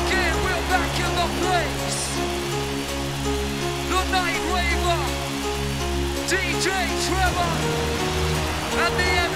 again, we're back in the place. The Night Raver, DJ Trevor, and the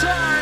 time.